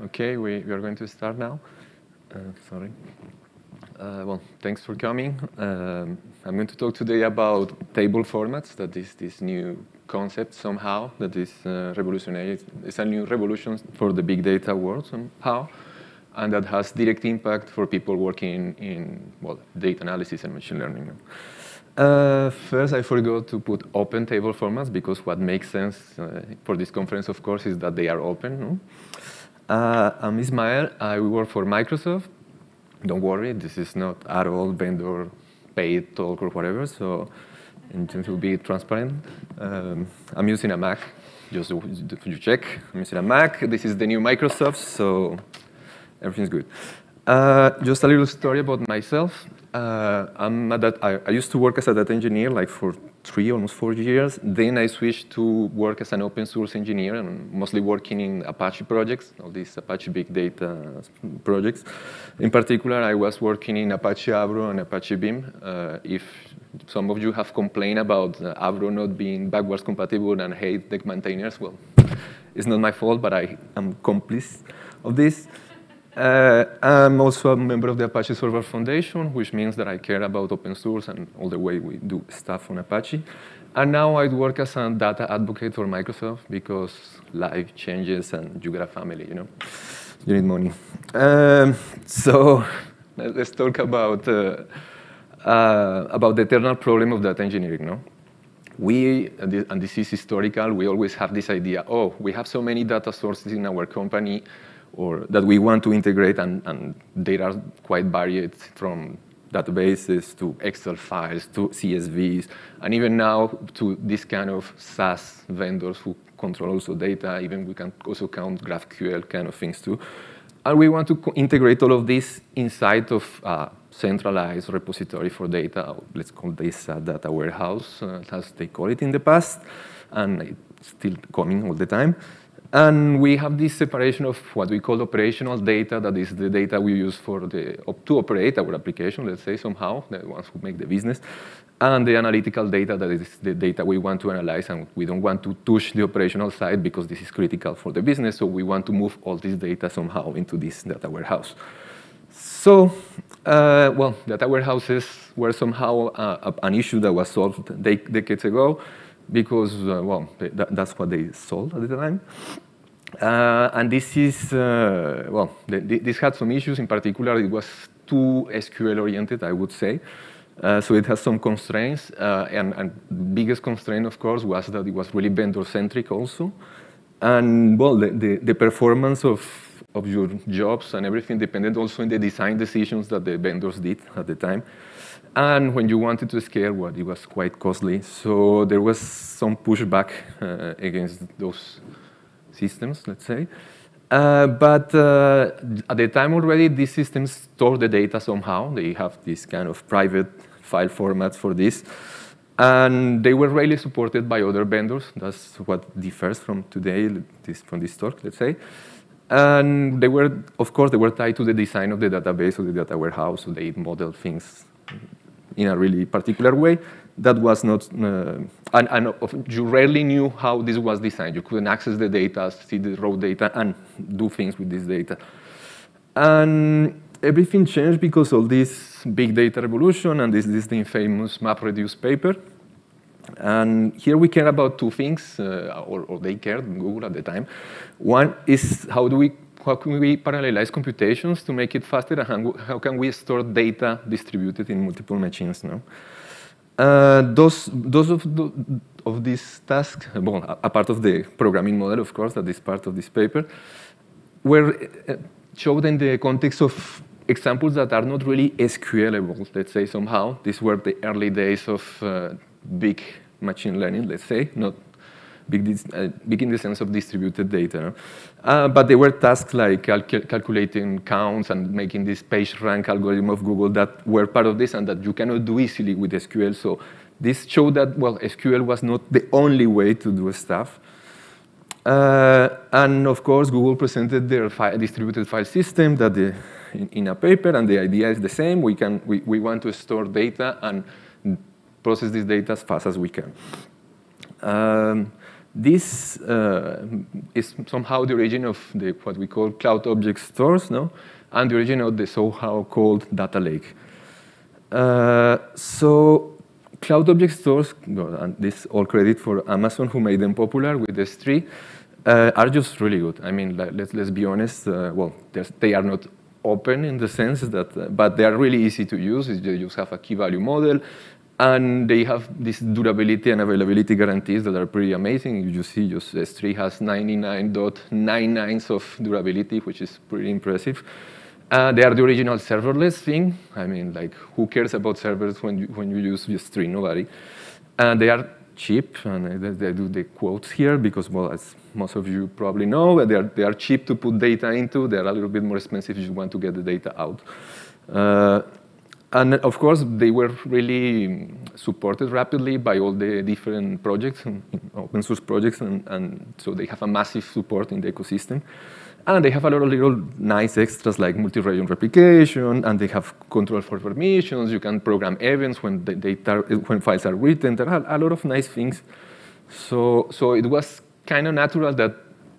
Okay, we, we are going to start now. Uh, sorry. Uh, well, thanks for coming. Um, I'm going to talk today about table formats, that is this new concept somehow, that is uh, revolutionary. It's a new revolution for the big data world somehow, and that has direct impact for people working in, well, data analysis and machine learning. Uh, first, I forgot to put open table formats because what makes sense uh, for this conference, of course, is that they are open. No? Uh, I'm Ismael. I work for Microsoft. Don't worry, this is not at all vendor paid talk or whatever. So, in terms to be transparent, um, I'm using a Mac. Just to check, I'm using a Mac. This is the new Microsoft, so everything's good. Uh, just a little story about myself. Uh, I'm used to work as a data engineer like for three, almost four years. Then I switched to work as an open source engineer and mostly working in Apache projects, all these Apache big data projects. In particular, I was working in Apache Avro and Apache Beam. Uh, if some of you have complained about uh, Avro not being backwards compatible and hate the maintainers, well, it's not my fault, but I am complice of this. Uh, I'm also a member of the Apache Software Foundation, which means that I care about open source and all the way we do stuff on Apache. And now I work as a data advocate for Microsoft because life changes and you get a family, you know. You need money. Um, so let's talk about, uh, uh, about the eternal problem of data engineering, no? we, and this is historical, we always have this idea, oh, we have so many data sources in our company, or that we want to integrate, and, and they are quite varied from databases to Excel files to CSVs, and even now to this kind of SaaS vendors who control also data. Even we can also count GraphQL kind of things too. And we want to integrate all of this inside of a centralized repository for data. Let's call this a data warehouse, uh, as they call it in the past, and it's still coming all the time. And we have this separation of what we call operational data, that is the data we use for the, to operate our application, let's say somehow, the ones who make the business, and the analytical data, that is the data we want to analyze, and we don't want to touch the operational side because this is critical for the business, so we want to move all this data somehow into this data warehouse. So, uh, well, data warehouses were somehow uh, an issue that was solved decades ago because, uh, well, that, that's what they sold at the time. Uh, and this is, uh, well, the, the, this had some issues. In particular, it was too SQL-oriented, I would say. Uh, so it has some constraints. Uh, and, and biggest constraint, of course, was that it was really vendor-centric also. And, well, the, the, the performance of, of your jobs and everything depended also on the design decisions that the vendors did at the time. And when you wanted to scale, well, it was quite costly. So there was some pushback uh, against those systems, let's say. Uh, but uh, at the time already, these systems store the data somehow. They have this kind of private file formats for this. And they were really supported by other vendors. That's what differs from today, this, from this talk, let's say. And they were, of course, they were tied to the design of the database or the data warehouse, so they model things in a really particular way that was not, uh, and, and, you rarely knew how this was designed. You couldn't access the data, see the raw data, and do things with this data. And everything changed because of this big data revolution, and this, this famous MapReduce paper. And here we care about two things, uh, or, or they cared, Google at the time. One is how do we how can we parallelize computations to make it faster, and how can we store data distributed in multiple machines now? Uh, those, those of, the, of these tasks, well, a, part of the programming model, of course, that is part of this paper, were uh, showed in the context of examples that are not really SQLable, let's say somehow. These were the early days of uh, big machine learning, let's say, not big, uh, big in the sense of distributed data. Uh, but there were tasks like calculating counts and making this page rank algorithm of Google that were part of this and that you cannot do easily with SQL. So this showed that, well, SQL was not the only way to do stuff. Uh, and of course, Google presented their distributed file system that the, in, in, a paper, and the idea is the same. We, can, we, we want to store data and process this data as fast as we can. Um, this uh, is somehow the origin of the, what we call cloud object stores, no? and the origin of the so-called data lake. Uh, so cloud object stores, and this all credit for Amazon who made them popular with S3, uh, are just really good. I mean, let's, let's be honest, uh, well, they are not open in the sense that, uh, but they are really easy to use. You just have a key value model, and they have this durability and availability guarantees that are pretty amazing. You see, just S3 has 99.99 of durability, which is pretty impressive. Uh, they are the original serverless thing. I mean, like, who cares about servers when you, when you use S3? Nobody. And they are cheap, and they, do the quotes here because, well, as most of you probably know, they are, they are cheap to put data into. They're a little bit more expensive if you want to get the data out. Uh, and of course, they were really supported rapidly by all the different projects, open source projects, and, and so they have a massive support in the ecosystem. And they have a lot of little nice extras like multi-region replication, and they have control for permissions. You can program events when the data, when files are written. There are a lot of nice things. So, so it was kind of natural that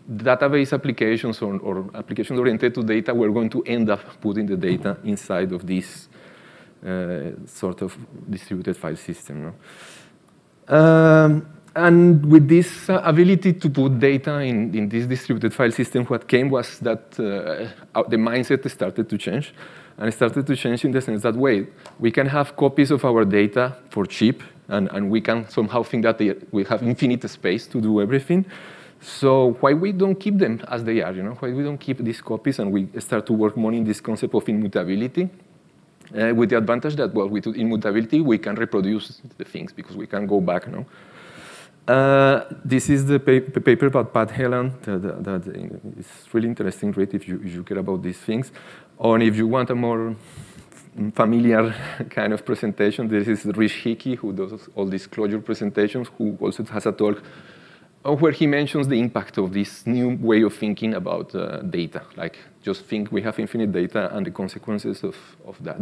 database applications or, or, applications oriented to data were going to end up putting the data inside of this uh, sort of distributed file system. No? Um, and with this uh, ability to put data in, in this distributed file system, what came was that uh, the mindset started to change. And it started to change in the sense that, wait, we can have copies of our data for cheap, and, and we can somehow think that they, we have infinite space to do everything. So why we don't keep them as they are, you know? Why we don't keep these copies and we start to work more in this concept of immutability, uh, with the advantage that, well, with immutability, we can reproduce the things because we can go back, no? Uh, this is the pa paper about Pat Helland that, that is really interesting read if you, if you care about these things. Or if you want a more familiar kind of presentation, this is Rich Hickey, who does all these Clojure presentations, who also has a talk where he mentions the impact of this new way of thinking about uh, data. Like, just think we have infinite data and the consequences of, of that.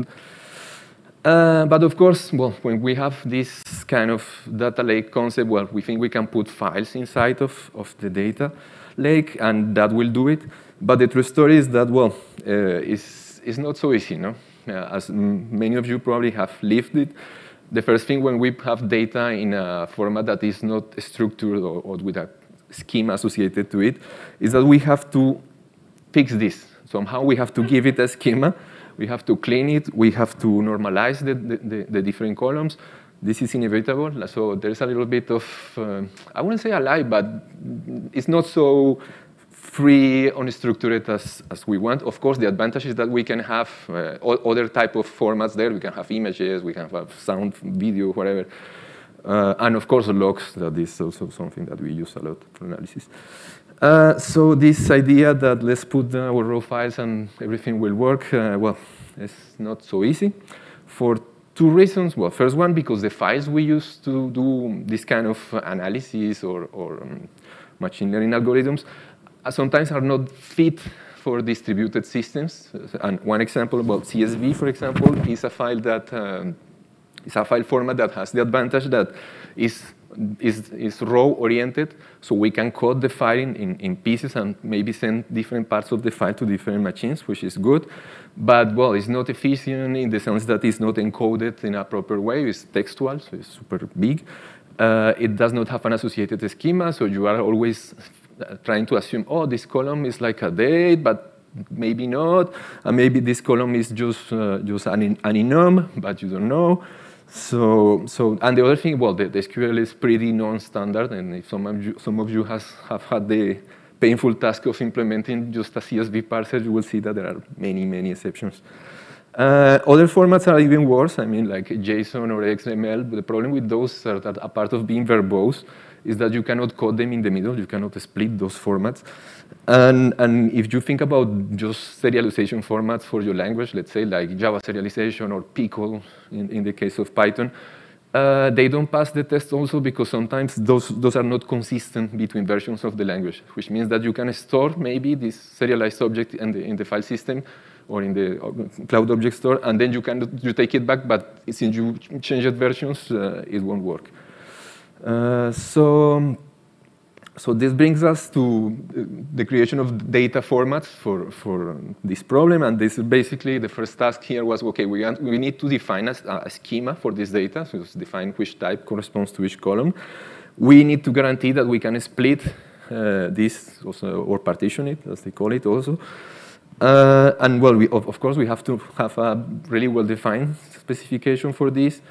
Uh, but of course, well, when we have this kind of data lake concept, well, we think we can put files inside of, of the data lake, and that will do it. But the true story is that, well, uh, it's, it's not so easy, no? Uh, as many of you probably have lived it, the first thing when we have data in a format that is not structured or, or with a schema associated to it, is that we have to fix this. Somehow we have to give it a schema we have to clean it. We have to normalize the, the, the different columns. This is inevitable. So there's a little bit of, uh, I wouldn't say a lie, but it's not so free, unstructured as, as we want. Of course, the advantage is that we can have uh, other type of formats there. We can have images, we can have sound, video, whatever. Uh, and of course, logs, that is also something that we use a lot for analysis. Uh, so this idea that let's put our raw files and everything will work, uh, well, it's not so easy for two reasons. Well, first one, because the files we use to do this kind of analysis or, or um, machine learning algorithms sometimes are not fit for distributed systems. And one example, well, CSV, for example, is a file that um, is a file format that has the advantage that is is, is row oriented, so we can code the file in, in, in, pieces and maybe send different parts of the file to different machines, which is good. But well, it's not efficient in the sense that it's not encoded in a proper way. It's textual, so it's super big. Uh, it does not have an associated schema, so you are always uh, trying to assume, oh, this column is like a date, but maybe not. And maybe this column is just, uh, just an, an enum, but you don't know. So, so, and the other thing, well, the, the SQL is pretty non-standard, and if some of you, some of you has, have had the painful task of implementing just a CSV parser, you will see that there are many, many exceptions. Uh, other formats are even worse, I mean, like JSON or XML. The problem with those are that a part of being verbose is that you cannot code them in the middle. You cannot split those formats. And, and if you think about just serialization formats for your language, let's say like Java serialization or Pickle in, in the case of Python, uh, they don't pass the test also because sometimes those, those are not consistent between versions of the language, which means that you can store maybe this serialized object in the, in the file system or in the uh, cloud object store, and then you can you take it back, but since you changed versions, uh, it won't work. Uh, so so this brings us to the creation of data formats for, for this problem. And this is basically the first task here was, OK, we, we need to define a, a schema for this data, so define which type corresponds to which column. We need to guarantee that we can split uh, this also, or partition it, as they call it also. Uh, and well, we, of, of, course, we have to have a really well-defined specification for this.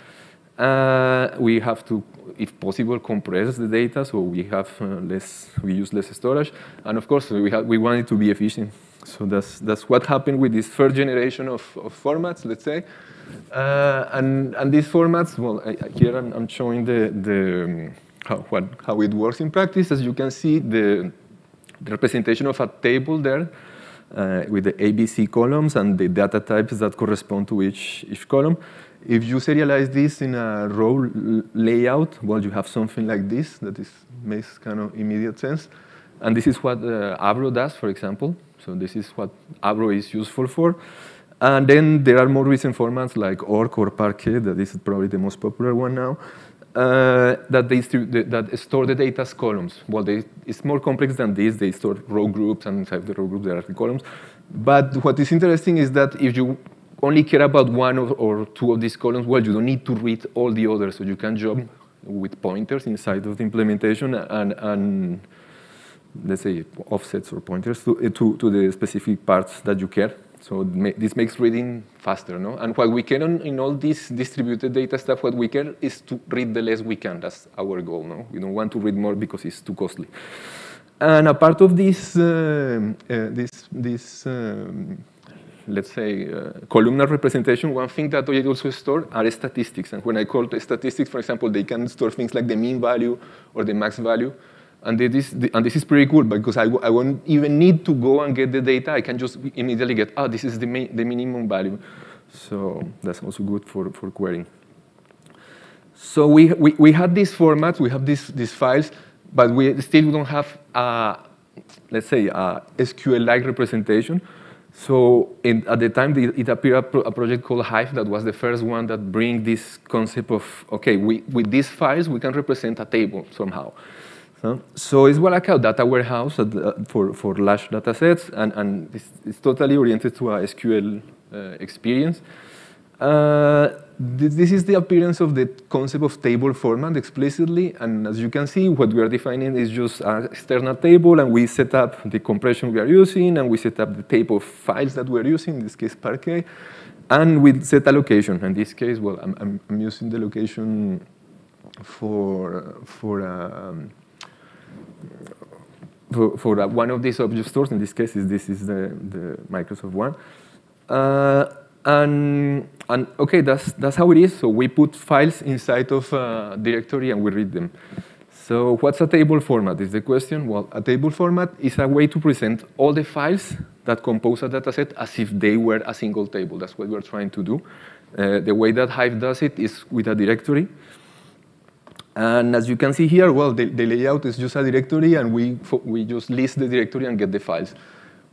Uh, we have to, if possible, compress the data, so we have uh, less, we use less storage, and of course we have, we want it to be efficient. So that's that's what happened with this first generation of, of formats, let's say, uh, and and these formats. Well, I, here I'm, I'm, showing the the um, how what how it works in practice. As you can see, the, the representation of a table there. Uh, with the ABC columns and the data types that correspond to each, each column. If you serialize this in a row layout, well, you have something like this that is, makes kind of immediate sense. And this is what uh, Avro does, for example. So this is what Avro is useful for. And then there are more recent formats like Orc or Parquet, that is probably the most popular one now, uh, that, they that store the data as columns. Well, they, it's more complex than this. They store row groups, and inside the row groups there are the columns. But what is interesting is that if you only care about one or, or two of these columns, well, you don't need to read all the others. So you can jump with pointers inside of the implementation and, and let's say offsets or pointers to, to, to the specific parts that you care. So this makes reading faster, no? And what we can on, in all this distributed data stuff, what we care is to read the less we can. That's our goal, no? We don't want to read more because it's too costly. And a part of this, uh, uh, this, this um, let's say, uh, columnar representation, one thing that they also store are statistics. And when I call the statistics, for example, they can store things like the mean value or the max value. And this, and this is pretty cool because I, I won't even need to go and get the data. I can just immediately get, oh, this is the, the minimum value. So that's also good for, for querying. So we, we, we had these formats, we have these, these files, but we still don't have, a, let's say, a SQL-like representation. So in, at the time, it appeared a, pro a, project called Hive that was the first one that bring this concept of, OK, we, with these files, we can represent a table somehow. So, so it's like a data warehouse for, for large data sets, and, and it's, it's totally oriented to a SQL uh, experience. Uh, this is the appearance of the concept of table format explicitly, and as you can see, what we are defining is just an external table, and we set up the compression we are using, and we set up the table of files that we're using, in this case Parquet, and we set a location. In this case, well, I'm, I'm using the location for, for, um, for, for uh, one of these object stores. In this case, is this is the, the Microsoft one. Uh, and, and okay, that's, that's how it is. So we put files inside of a directory and we read them. So what's a table format is the question. Well, a table format is a way to present all the files that compose a dataset as if they were a single table. That's what we're trying to do. Uh, the way that Hive does it is with a directory. And as you can see here, well, the, the layout is just a directory, and we, we just list the directory and get the files.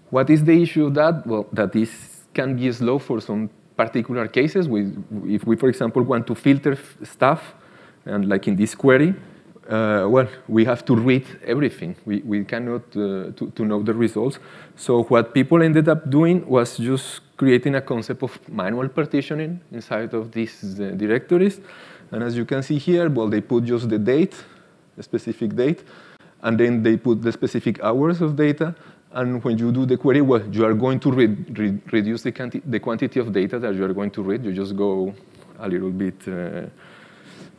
What is the issue of that? Well, that is can be slow for some particular cases. We, if we, for example, want to filter stuff, and like in this query, uh, well, we have to read everything. We, we cannot uh, to, to know the results. So what people ended up doing was just creating a concept of manual partitioning inside of these uh, directories. And as you can see here, well, they put just the date, the specific date, and then they put the specific hours of data, and when you do the query, well, you are going to re re reduce the, the, quantity of data that you are going to read. You just go a little bit uh,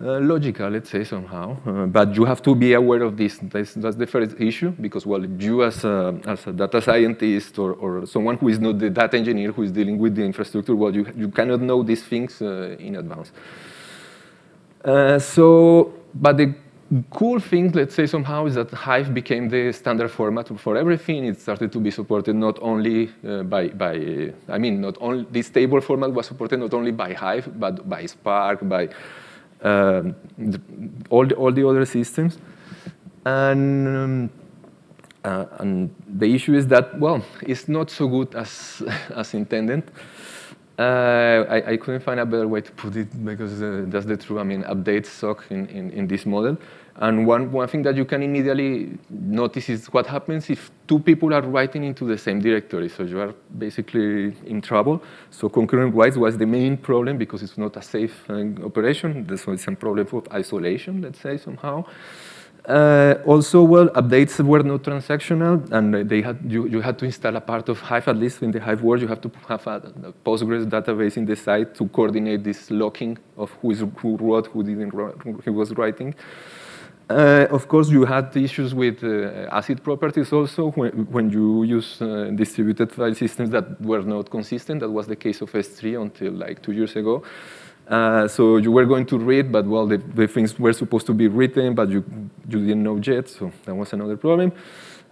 uh, logical, let's say, somehow. Uh, but you have to be aware of this. That's, that's, the first issue, because, well, you as a, as a data scientist or, or someone who is not the data engineer who is dealing with the infrastructure, well, you, you cannot know these things uh, in advance. Uh, so, but the cool thing, let's say somehow, is that Hive became the standard format for everything. It started to be supported not only uh, by, by, I mean, not only this table format was supported not only by Hive, but by Spark, by um, the, all, the, all the other systems. And, um, uh, and the issue is that, well, it's not so good as, as intended. Uh, I, I, couldn't find a better way to put it because uh, that's the truth. I mean, updates suck in, in, in, this model. And one, one thing that you can immediately notice is what happens if two people are writing into the same directory. So you are basically in trouble. So concurrent writes was the main problem because it's not a safe uh, operation. So it's a problem of isolation, let's say, somehow. Uh, also, well, updates were not transactional, and they had you, you had to install a part of Hive, at least in the Hive world, you have to have a, a Postgres database in the site to coordinate this locking of who, is, who wrote, who didn't who was writing. Uh, of course, you had issues with uh, ACID properties also when, when you use uh, distributed file systems that were not consistent. That was the case of S3 until like two years ago. Uh, so you were going to read, but well, the, the, things were supposed to be written, but you, you didn't know yet, so that was another problem.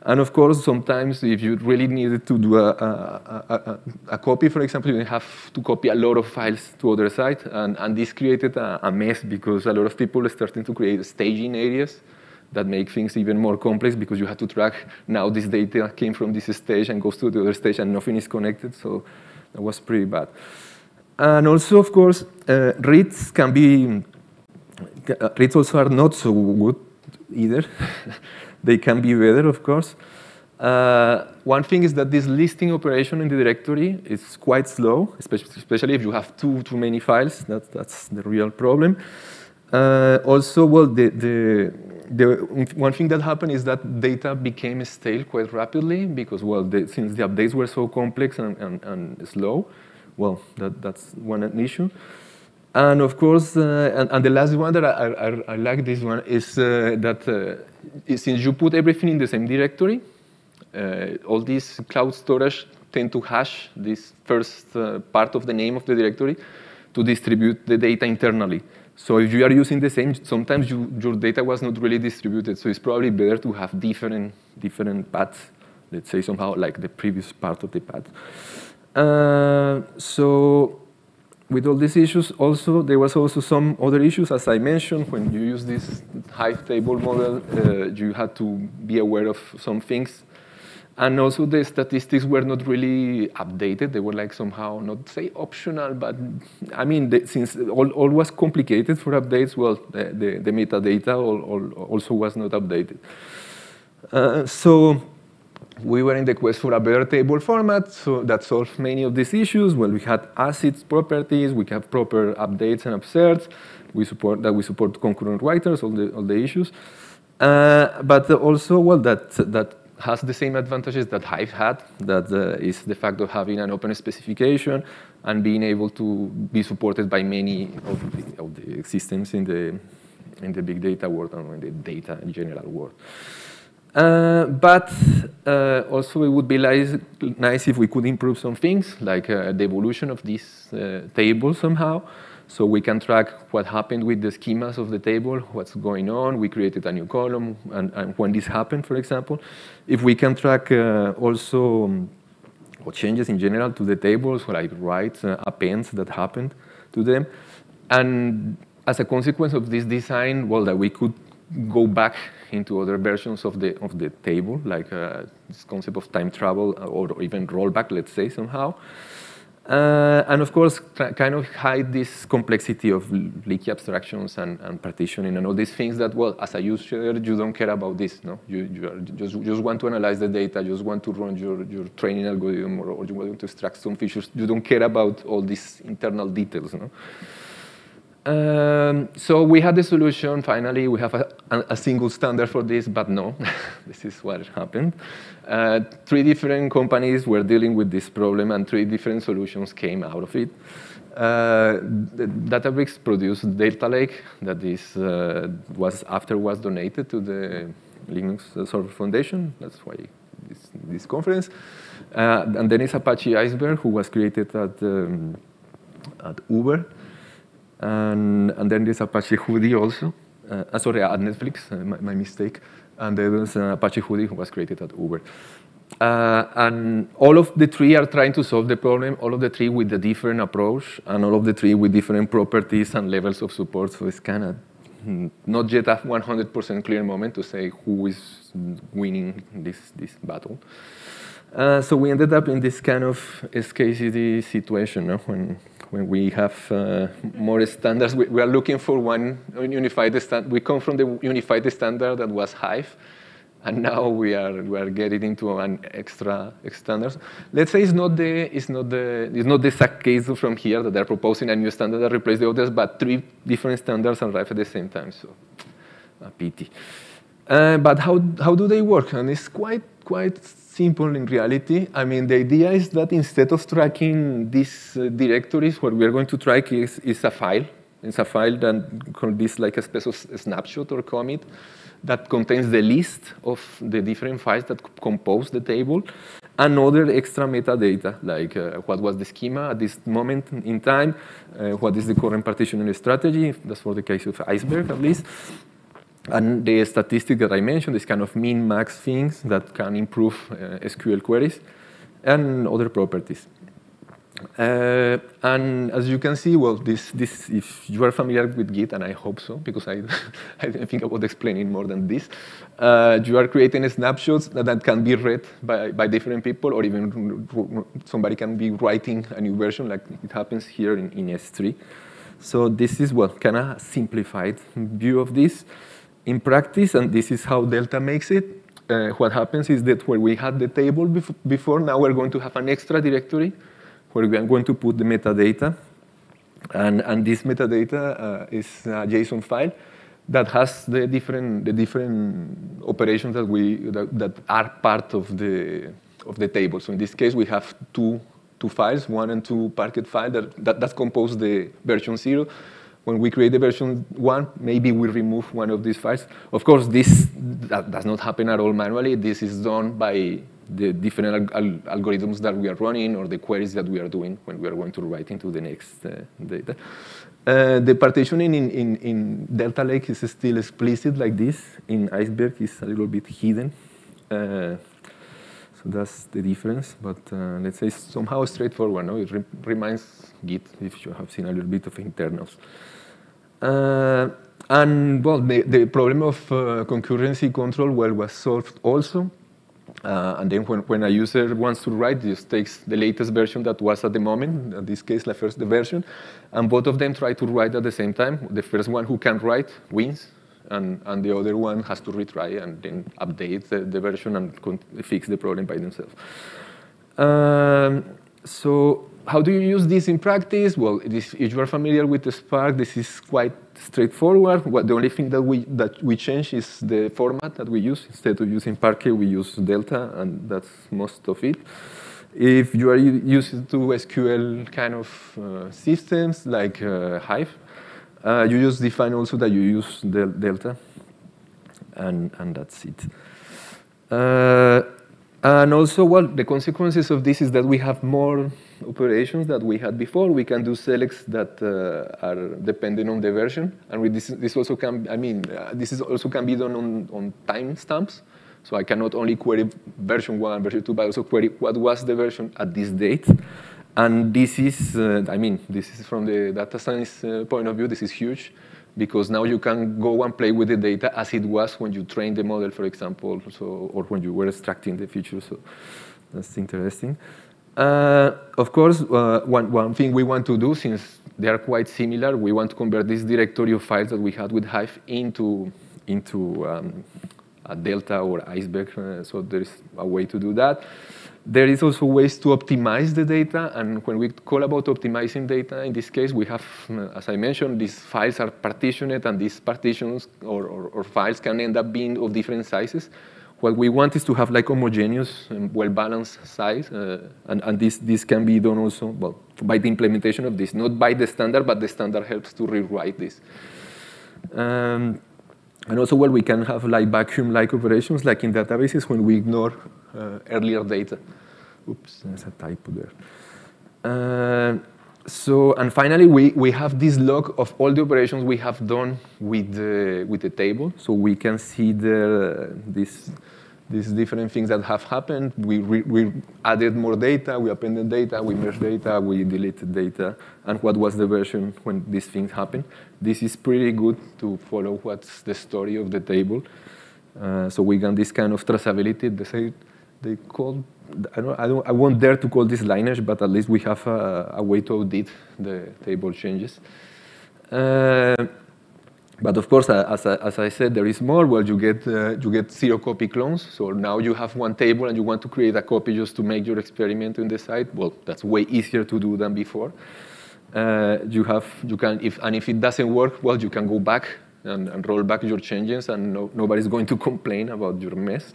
And of course, sometimes if you really needed to do a, a, a, a copy, for example, you have to copy a lot of files to other site, and, and this created a, mess because a lot of people are starting to create staging areas that make things even more complex because you have to track now this data came from this stage and goes to the other stage and nothing is connected, so that was pretty bad. And also, of course, uh, reads can be, uh, reads also are not so good either. they can be better, of course. Uh, one thing is that this listing operation in the directory is quite slow, especially if you have too, too many files. That, that's the real problem. Uh, also, well, the, the, the, one thing that happened is that data became stale quite rapidly because, well, the, since the updates were so complex and, and, and slow, well, that, that's one issue. And of course, uh, and, and, the last one that I, I, I like this one is uh, that uh, since you put everything in the same directory, uh, all these cloud storage tend to hash this first uh, part of the name of the directory to distribute the data internally. So if you are using the same, sometimes you, your data was not really distributed. So it's probably better to have different, different paths, let's say somehow like the previous part of the path. Uh, so with all these issues, also there was also some other issues, as I mentioned, when you use this Hive table model, uh, you had to be aware of some things. And also the statistics were not really updated. They were like somehow, not say optional, but I mean, the, since all, all was complicated for updates, well, the, the, the metadata all, all also was not updated. Uh, so we were in the quest for a better table format so that solved many of these issues. Well, we had ACID properties, we have proper updates and upserts, we support that we support concurrent writers, all the all the issues. Uh, but also, well, that that has the same advantages that Hive had. That uh, is the fact of having an open specification and being able to be supported by many of the, of the systems in the in the big data world and in the data in general world. Uh, but uh, also it would be nice if we could improve some things, like uh, the evolution of this uh, table somehow, so we can track what happened with the schemas of the table, what's going on. We created a new column, and, and when this happened, for example. If we can track uh, also um, what changes in general to the tables, like writes, appends that happened to them. And as a consequence of this design, well, that we could go back into other versions of the of the table, like uh, this concept of time travel or even rollback, let's say somehow. Uh, and of course, kind of hide this complexity of leaky abstractions and, and, partitioning and all these things that, well, as a user, you don't care about this. No, you, you just just want to analyze the data, just want to run your, your training algorithm, or, or you want to extract some features. You don't care about all these internal details. No? Um, so we had the solution. Finally, we have a, a, single standard for this, but no, this is what happened. Uh, three different companies were dealing with this problem, and three different solutions came out of it. Uh, Databricks produced Delta Lake, that is uh, was after was donated to the Linux Server Foundation. That's why this, this conference. Uh, and then it's Apache Iceberg, who was created at um, at Uber. And, and then there's Apache Hudi also. Uh, uh, sorry, at Netflix, uh, my, my, mistake. And there's uh, Apache Hudi who was created at Uber. Uh, and all of the three are trying to solve the problem, all of the three with a different approach, and all of the three with different properties and levels of support. So it's kind of not yet a 100% clear moment to say who is winning this, this battle. Uh, so we ended up in this kind of XKCD situation no? when, when we have uh, more standards. We, we, are looking for one unified standard. We come from the unified standard that was Hive, and now we are we are getting into an extra standards. Let's say it's not the it's not the it's not the exact case from here that they're proposing a new standard that replaces the others, but three different standards arrive at the same time. So, a pity. Uh, but how how do they work? And it's quite quite simple in reality. I mean, the idea is that instead of tracking these uh, directories, what we are going to track is, is a file. It's a file that this like a special snapshot or commit that contains the list of the different files that compose the table and other extra metadata, like uh, what was the schema at this moment in time, uh, what is the current partitioning strategy, that's for the case of Iceberg at least, and the statistic that I mentioned, this kind of min-max things that can improve uh, SQL queries, and other properties. Uh, and as you can see, well, this, this, if you are familiar with Git, and I hope so, because I, I didn't think about explaining more than this, uh, you are creating snapshots that, that, can be read by, by different people, or even somebody can be writing a new version, like it happens here in, in S3. So this is, well, kind of simplified view of this in practice, and this is how Delta makes it, uh, what happens is that where we had the table bef before, now we're going to have an extra directory where we are going to put the metadata. And, and this metadata uh, is a JSON file that has the different, the different operations that, we, that, that are part of the, of the table. So in this case, we have two, two files, one and two Parquet files that, that, that compose the version zero when we create the version one, maybe we remove one of these files. Of course, this does not happen at all manually. This is done by the different al algorithms that we are running or the queries that we are doing when we are going to write into the next uh, data. Uh, the partitioning in, in, in, Delta Lake is still explicit like this. In Iceberg, it's a little bit hidden. Uh, so that's the difference. But uh, let's say somehow straightforward. No? It re reminds Git if you have seen a little bit of internals. Uh, and well, the, the problem of uh, concurrency control well was solved also. Uh, and then when, when a user wants to write, just takes the latest version that was at the moment, in this case, the first version, and both of them try to write at the same time. The first one who can write wins, and, and the other one has to retry and then update the, the version and fix the problem by themselves. Um, so how do you use this in practice? Well, this, if you are familiar with Spark, this is quite straightforward. What, the only thing that we, that we change is the format that we use. Instead of using Parquet, we use Delta, and that's most of it. If you are used to SQL kind of uh, systems like uh, Hive, uh, you just define also that you use del Delta, and, and that's it. Uh, and also, well, the consequences of this is that we have more operations that we had before. We can do selects that uh, are dependent on the version, and this, this also can. I mean, uh, this is also can be done on on timestamps. So I cannot only query version one, version two, but also query what was the version at this date. And this is, uh, I mean, this is from the data science uh, point of view. This is huge because now you can go and play with the data as it was when you trained the model, for example, so, or when you were extracting the features. So that's interesting. Uh, of course, uh, one, one thing we want to do, since they are quite similar, we want to convert this directory of files that we had with Hive into, into um, a Delta or Iceberg. Uh, so there is a way to do that. There is also ways to optimize the data, and when we call about optimizing data, in this case, we have, uh, as I mentioned, these files are partitioned, and these partitions or, or, or files can end up being of different sizes. What we want is to have like homogeneous and well-balanced size, uh, and, and this, this can be done also well, by the implementation of this, not by the standard, but the standard helps to rewrite this. Um, and also, well, we can have like vacuum-like operations, like in databases when we ignore uh, earlier data. Oops, there's a typo there. Uh, so, and finally, we, we have this log of all the operations we have done with the, with the table. So we can see the, this, these different things that have happened. We, we, added more data, we appended data, we merged data, we deleted data, and what was the version when these things happened. This is pretty good to follow what's the story of the table. Uh, so we got this kind of traceability, the same they call, I, don't, I, don't, I won't dare to call this lineage, but at least we have a, a way to audit the table changes. Uh, but of course, uh, as, I, as I said, there is more. Well, you get, uh, you get zero copy clones. So now you have one table and you want to create a copy just to make your experiment in the site. Well, that's way easier to do than before. Uh, you have, you can, if, and if it doesn't work, well, you can go back and, and roll back your changes and no, nobody's going to complain about your mess.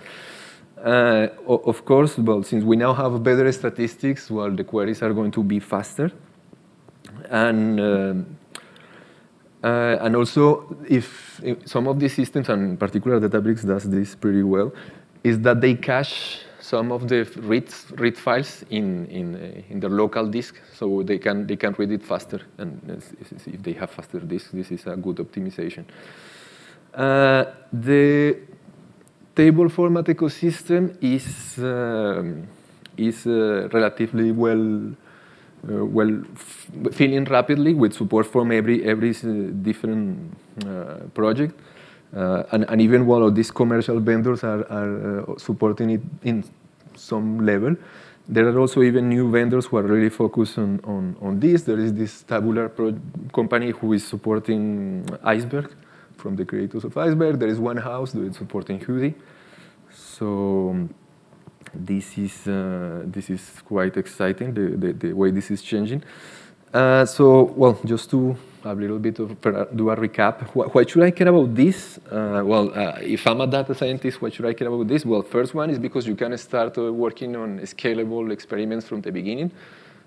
Uh, of course, well, since we now have better statistics, well, the queries are going to be faster. And um, uh, and also, if, if, some of these systems, and in particular Databricks does this pretty well, is that they cache some of the read, read files in, in, uh, in their local disk, so they can, they can read it faster. And if they have faster disk, this is a good optimization. Uh, the table format ecosystem is, um, is uh, relatively well uh, well, filling rapidly with support from every every uh, different uh, project. and, and even while these commercial vendors are, are supporting it in some level. There are also even new vendors who are really focused on, on, on this. There is this Tabular company who is supporting Iceberg from the creators of Iceberg. There is Onehouse that is supporting Hudi. So this is uh, this is quite exciting the, the, the way this is changing. Uh, so well, just to a little bit of do a recap. Why should I care about this? Uh, well, uh, if I'm a data scientist, why should I care about this? Well, first one is because you can start uh, working on scalable experiments from the beginning,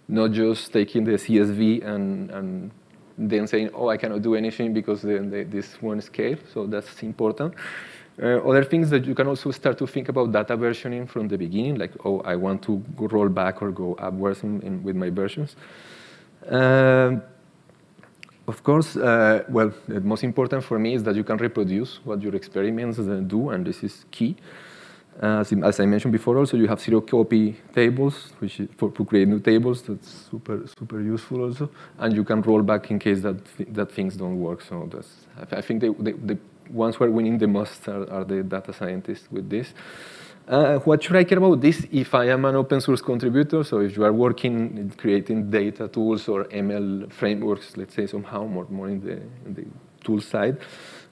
not just taking the CSV and, and then saying, oh, I cannot do anything because this one scale. So that's important. Uh, other things that you can also start to think about data versioning from the beginning, like, oh, I want to roll back or go upwards in, in, with my versions. Uh, of course, uh, well, the most important for me is that you can reproduce what your experiments uh, do, and this is key. As, I mentioned before, also you have zero copy tables, which is for to create new tables. That's super super useful also, and you can roll back in case that that things don't work. So that's I think the, the, the ones who are winning the most are, are the data scientists with this. Uh, what should I care about this if I am an open source contributor? So if you are working in creating data tools or ML frameworks, let's say somehow more, more in, the, in the tool side.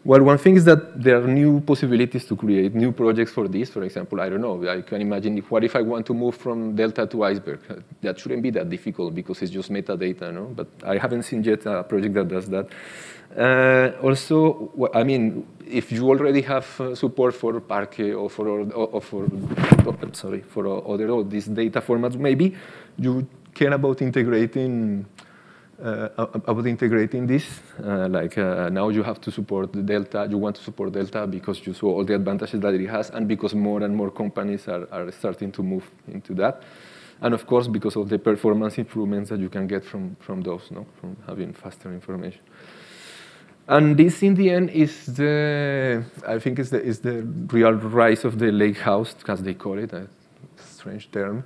Well, one thing is that there are new possibilities to create new projects for this. For example, I don't know, I can imagine if, what if I want to move from Delta to Iceberg? That shouldn't be that difficult because it's just metadata, no? But I haven't seen yet a project that does that. Uh, also, I mean, if you already have uh, support for Parquet or for, or, or for oh, sorry, for other of these data formats, maybe you care about integrating uh, about integrating this. Uh, like uh, now you have to support the Delta, you want to support Delta because you saw all the advantages that it has and because more and more companies are, are starting to move into that. And of course, because of the performance improvements that you can get from, from those, no? from having faster information. And this, in the end, is the, I think, is the, is the real rise of the lake house, as they call it, a strange term.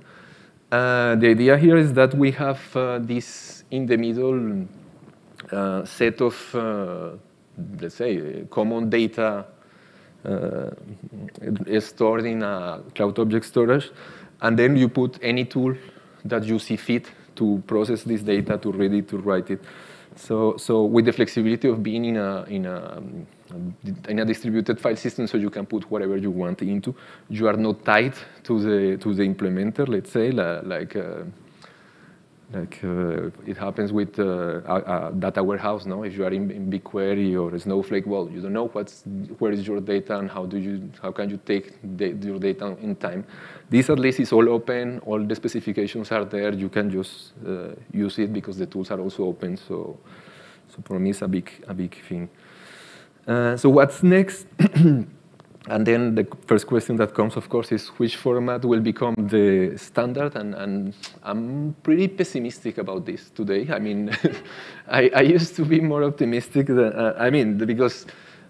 Uh, the idea here is that we have uh, this in the middle uh, set of, uh, let's say, common data uh, stored in a cloud object storage, and then you put any tool that you see fit to process this data, to read it, to write it. So, so with the flexibility of being in a, in a, in a distributed file system, so you can put whatever you want into, you are not tied to the, to the implementer, let's say, like, uh, like uh, it happens with uh, a, a, data warehouse. No, if you are in, in, BigQuery or Snowflake, well, you don't know what's where is your data and how do you how can you take the, your data in time. This at least is all open. All the specifications are there. You can just uh, use it because the tools are also open. So, so for me, it's a big a big thing. So what's next? And then the first question that comes, of course, is which format will become the standard? And, and I'm pretty pessimistic about this today. I mean, I, I, used to be more optimistic. Than, uh, I mean, because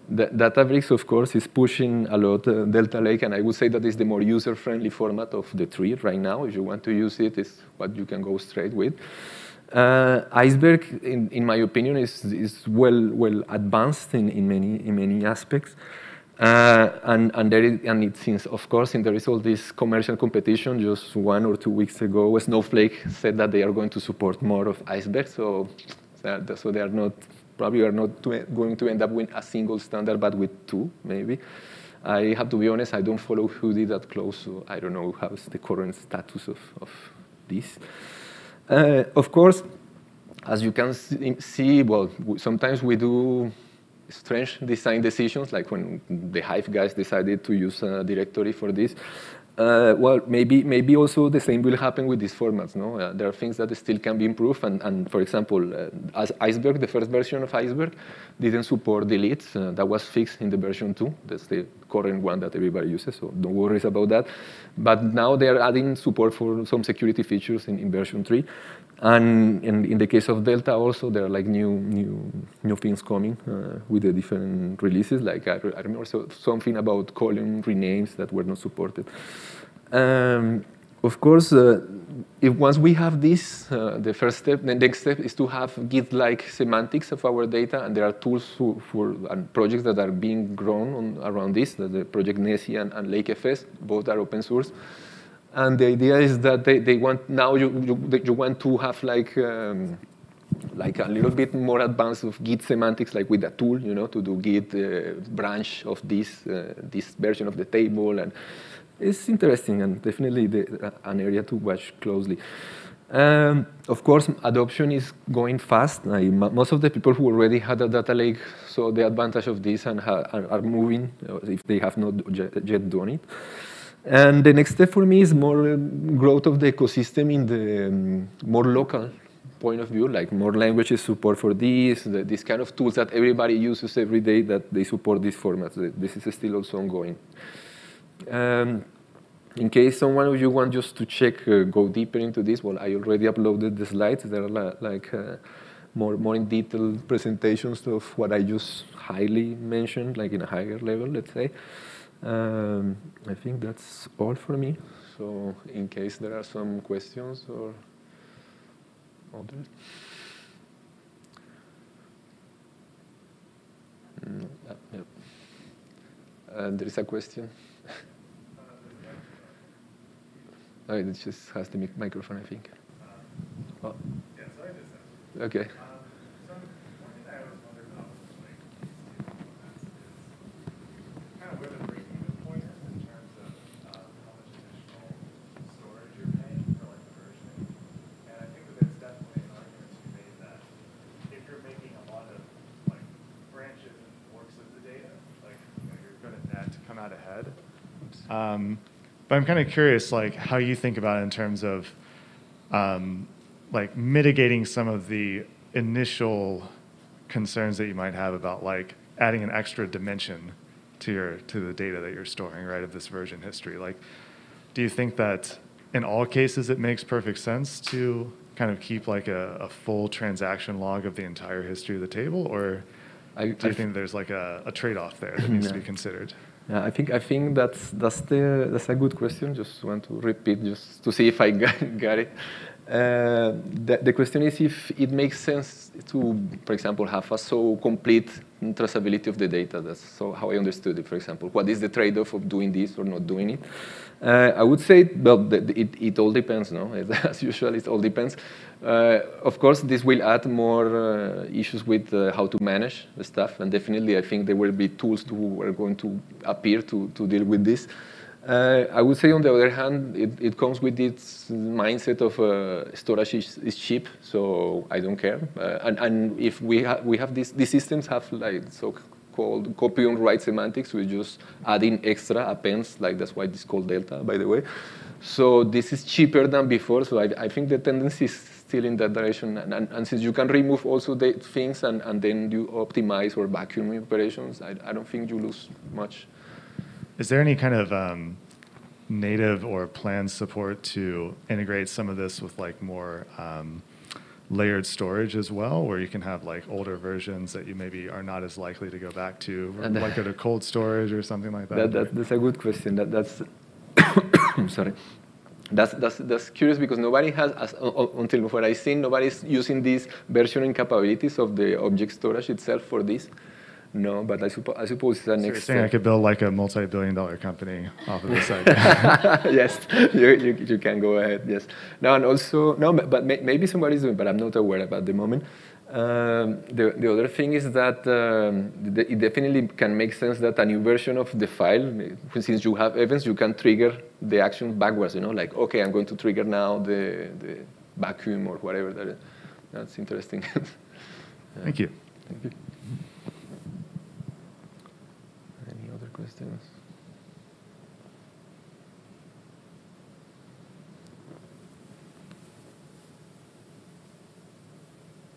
the Databricks, of course, is pushing a lot uh, Delta Lake, and I would say that is the more user-friendly format of the three right now. If you want to use it, it's what you can go straight with. Uh, Iceberg, in, in, my opinion, is, is well, well advanced in, in, many, in many aspects. Uh, and and, there is, and it seems, of course, and there is all this commercial competition. Just one or two weeks ago, Snowflake said that they are going to support more of Iceberg. So, so they are not probably are not going to end up with a single standard, but with two maybe. I have to be honest, I don't follow who did that close, so I don't know how's the current status of, of this. Uh, of course, as you can see, well, sometimes we do strange design decisions, like when the Hive guys decided to use a directory for this. Uh, well, maybe maybe also the same will happen with these formats. No, uh, there are things that still can be improved. And, and for example, uh, as Iceberg, the first version of Iceberg, didn't support deletes. Uh, that was fixed in the version two. That's the current one that everybody uses. So don't worry about that. But now they are adding support for some security features in, in version three. And in, in, the case of Delta also, there are like new new new things coming uh, with the different releases. Like I, I remember so, something about column renames that were not supported. Um, of course, uh, if once we have this, uh, the first step, the next step is to have Git-like semantics of our data, and there are tools for, for and projects that are being grown on, around this. The project Nessie and, and LakeFS, both are open source. And the idea is that they, they want now you, you, you want to have like um, like a little bit more advanced of Git semantics, like with a tool, you know, to do Git uh, branch of this uh, this version of the table, and it's interesting and definitely the, uh, an area to watch closely. Um, of course, adoption is going fast. Most of the people who already had a data lake saw the advantage of this and are moving if they have not yet done it. And the next step for me is more growth of the ecosystem in the um, more local point of view, like more languages support for this, the, these kind of tools that everybody uses every day that they support these formats. This is still also ongoing. Um, in case someone of you want just to check, uh, go deeper into this, well, I already uploaded the slides. There are like uh, more, more in detail presentations of what I just highly mentioned, like in a higher level, let's say. Um, I think that's all for me. So in case there are some questions or others. Mm, uh, yeah. Uh, there is a question. Oh, it just has the microphone, I think. Oh. Okay. Um, but I'm kind of curious, like how you think about it in terms of um, like mitigating some of the initial concerns that you might have about like adding an extra dimension to your to the data that you're storing, right, of this version history. Like, do you think that in all cases it makes perfect sense to kind of keep like a, a full transaction log of the entire history of the table, or I, do you I think there's like a, a trade-off there that needs to be considered? I think I think that's that's the that's a good question. Just want to repeat just to see if I got, got it. Uh, the, the, question is if it makes sense to, for example, have a so complete traceability of the data. That's so how I understood it. For example, what is the trade-off of doing this or not doing it? Uh, I would say, well, it, it all depends, no? As usual, it all depends. Uh, of course, this will add more uh, issues with uh, how to manage the stuff, and definitely I think there will be tools who are going to appear to, to deal with this. Uh, I would say, on the other hand, it, it comes with this mindset of uh, storage is, is, cheap, so I don't care. Uh, and, and, if we, ha we have this, these systems have like so-called copy on write semantics, we just add in extra appends, like that's why it's called Delta, by the way. So this is cheaper than before, so I, I think the tendency is still in that direction. And, and, and since you can remove also the things and, and then you optimize or vacuum operations, I, I don't think you lose much. Is there any kind of um, native or planned support to integrate some of this with like more um, layered storage as well, where you can have like older versions that you maybe are not as likely to go back to, or like go to cold storage or something like that? that, that that's a good question. That, that's sorry. That's, that's, that's curious because nobody has, as, uh, until what I've seen, nobody's using these versioning capabilities of the object storage itself for this. No, but I, suppo- I suppose the So you're next saying I could build like a multi-billion dollar company off of this idea. yes, you, you, you can go ahead. Yes. No, and also no, but, may, maybe somebody's doing, but I'm not aware about the moment. Um, the, the other thing is that um, the, it definitely can make sense that a new version of the file, since you have events, you can trigger the action backwards. You know, like okay, I'm going to trigger now the, the vacuum or whatever. That is. That's interesting. Thank you. Thank you. Questions?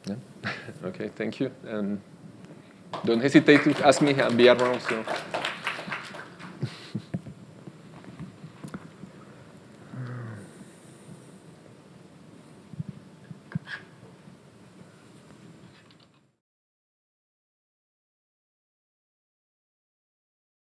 Yeah. okay, thank you. And don't hesitate to ask me. I'll be around. So.